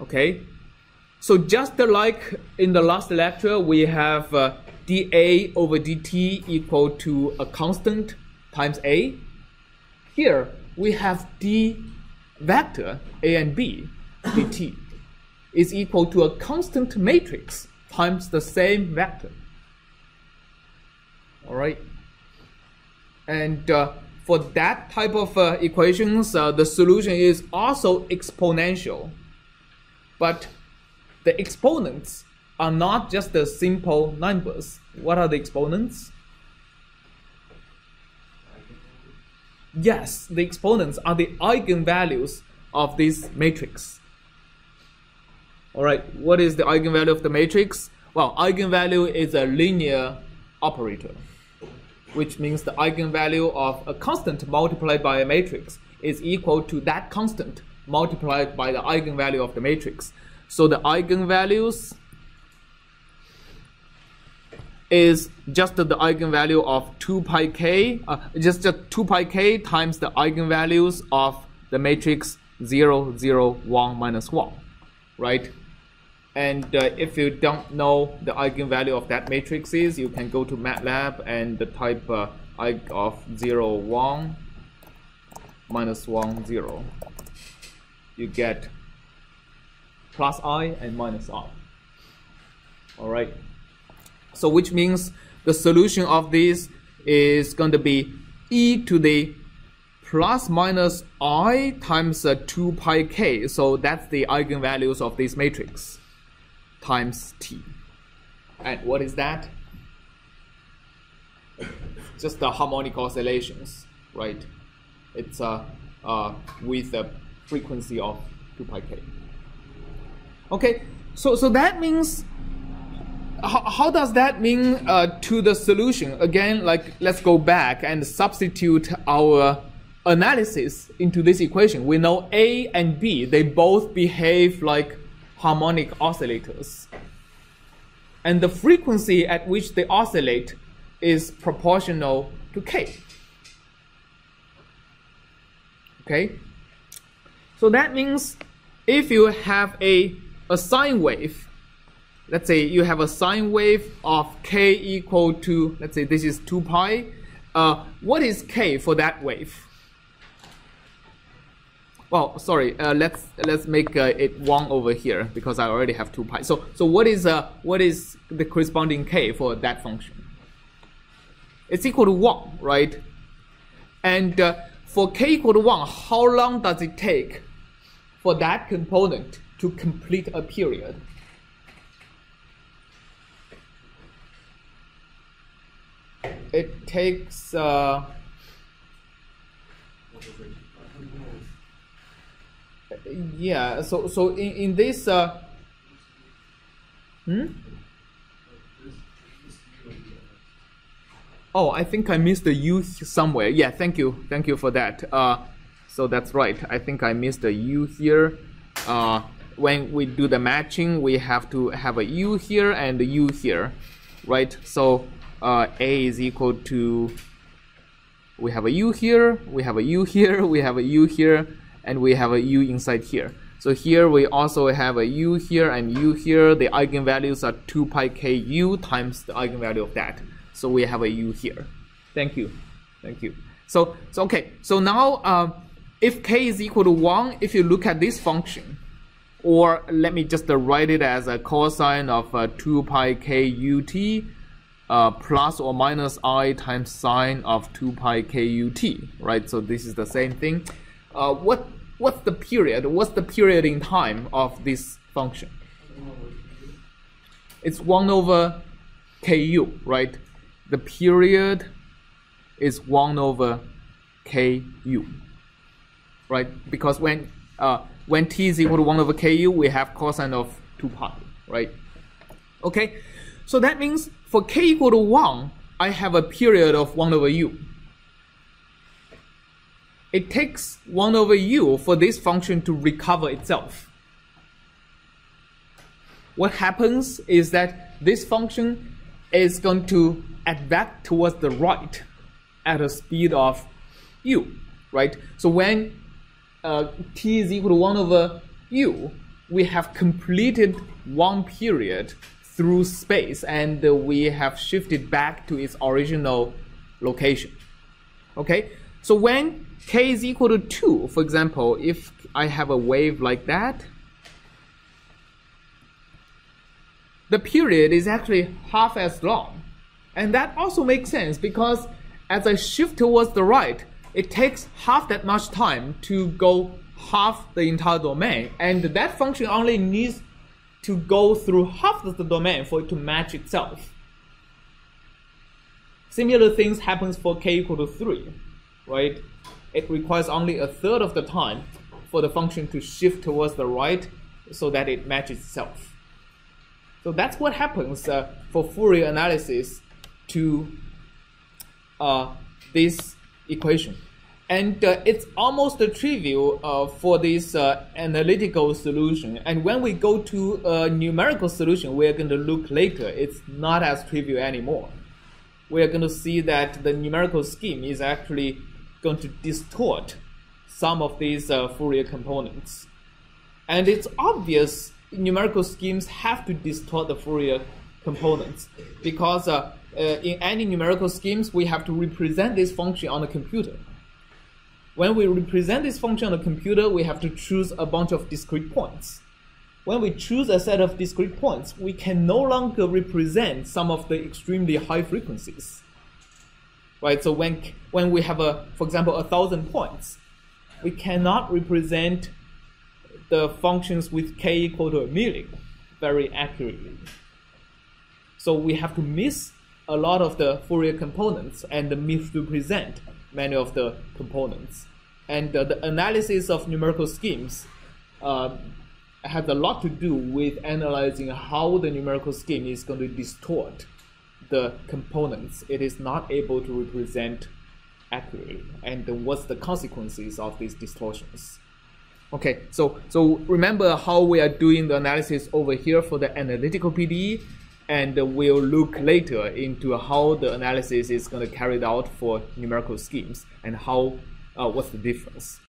Okay, so just like in the last lecture, we have uh, dA over dt equal to a constant times A. Here we have d vector A and B dt is equal to a constant matrix times the same vector. All right. And uh, for that type of uh, equations, uh, the solution is also exponential. But the exponents are not just the simple numbers. What are the exponents? Yes, the exponents are the eigenvalues of this matrix. All right, what is the eigenvalue of the matrix? Well, eigenvalue is a linear operator, which means the eigenvalue of a constant multiplied by a matrix is equal to that constant multiplied by the eigenvalue of the matrix. So the eigenvalues is just the eigenvalue of 2 pi k, uh, just, just 2 pi k times the eigenvalues of the matrix 0, 0, 1, minus 1, right? And uh, if you don't know the eigenvalue of that matrix is, you can go to MATLAB and the type uh, of 0, 1, minus 1, 0. You get plus i and minus i. All right. So which means the solution of this is going to be e to the plus minus i times uh, 2 pi k. So that's the eigenvalues of this matrix times t. And what is that? Just the harmonic oscillations, right? It's uh, uh, with the frequency of 2 pi k. Okay, so, so that means, how, how does that mean uh, to the solution? Again, like let's go back and substitute our analysis into this equation. We know A and B, they both behave like harmonic oscillators. And the frequency at which they oscillate is proportional to k. Okay? So that means if you have a, a sine wave, let's say you have a sine wave of k equal to, let's say this is 2 pi, uh, what is k for that wave? well, sorry, uh, let's let's make uh, it one over here because I already have two pi. So so what is uh what is the corresponding k for that function? It's equal to one, right? And uh, for k equal to one, how long does it take for that component to complete a period? It takes. Uh, yeah so so in, in this uh, hmm? oh i think i missed the u somewhere yeah thank you thank you for that uh, so that's right i think i missed a U here uh, when we do the matching we have to have a u here and a u here right so uh, a is equal to we have a u here we have a u here we have a u here and we have a u inside here. So here we also have a u here and u here. The eigenvalues are 2 pi k u times the eigenvalue of that. So we have a u here. Thank you. Thank you. So, so okay. So now uh, if k is equal to 1, if you look at this function, or let me just uh, write it as a cosine of uh, 2 pi k ut uh, plus or minus i times sine of 2 pi k ut, right? So this is the same thing. Uh, what what's the period? What's the period in time of this function? It's 1 over ku, right? The period is 1 over ku, right? Because when uh, when t is equal to 1 over ku, we have cosine of 2 pi, right? Okay, so that means for k equal to 1, I have a period of 1 over u it takes 1 over u for this function to recover itself. What happens is that this function is going to advance towards the right at a speed of u, right? So when uh, t is equal to 1 over u, we have completed one period through space and we have shifted back to its original location. Okay, so when k is equal to 2, for example, if I have a wave like that, the period is actually half as long. And that also makes sense because as I shift towards the right, it takes half that much time to go half the entire domain. And that function only needs to go through half of the domain for it to match itself. Similar things happens for k equal to 3, right? It requires only a third of the time for the function to shift towards the right so that it matches itself. So that's what happens uh, for Fourier analysis to uh, this equation. And uh, it's almost trivial uh, for this uh, analytical solution. And when we go to a numerical solution, we're going to look later, it's not as trivial anymore. We're going to see that the numerical scheme is actually going to distort some of these uh, Fourier components. And it's obvious numerical schemes have to distort the Fourier components because uh, Uh, in any numerical schemes, we have to represent this function on a computer. When we represent this function on a computer, we have to choose a bunch of discrete points. When we choose a set of discrete points, we can no longer represent some of the extremely high frequencies. Right? So when, when we have, a, for example, a thousand points, we cannot represent the functions with k equal to a million very accurately. So we have to miss a lot of the Fourier components and misrepresent many of the components. And uh, the analysis of numerical schemes uh, has a lot to do with analyzing how the numerical scheme is going to distort the components it is not able to represent accurately and what's the consequences of these distortions. Okay, so so remember how we are doing the analysis over here for the analytical PDE and we'll look later into how the analysis is going to carried out for numerical schemes and how uh, what's the difference.